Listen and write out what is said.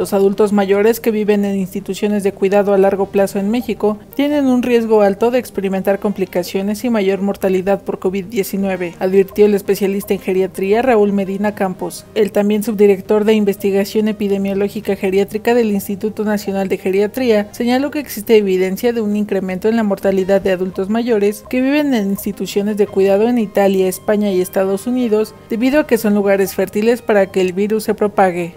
Los adultos mayores que viven en instituciones de cuidado a largo plazo en México tienen un riesgo alto de experimentar complicaciones y mayor mortalidad por COVID-19, advirtió el especialista en geriatría Raúl Medina Campos. El también subdirector de investigación epidemiológica geriátrica del Instituto Nacional de Geriatría señaló que existe evidencia de un incremento en la mortalidad de adultos mayores que viven en instituciones de cuidado en Italia, España y Estados Unidos debido a que son lugares fértiles para que el virus se propague.